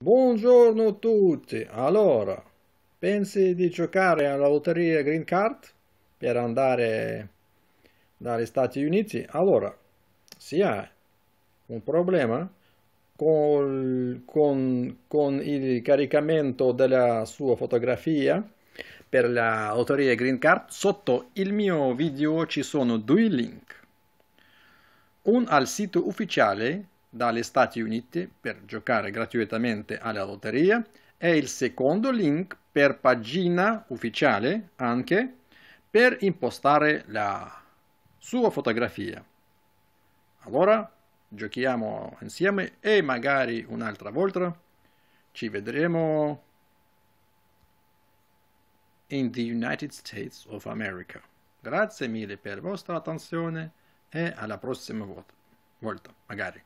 Buongiorno a tutti! Allora, pensi di giocare alla lotteria Green Card per andare dagli Stati Uniti? Allora, se hai un problema con, con, con il caricamento della sua fotografia per la lotteria Green Card, sotto il mio video ci sono due link. Un al sito ufficiale dagli Stati Uniti per giocare gratuitamente alla lotteria e il secondo link per pagina ufficiale anche per impostare la sua fotografia. Allora giochiamo insieme e magari un'altra volta ci vedremo in the United States of America. Grazie mille per la vostra attenzione e alla prossima volta, volta magari.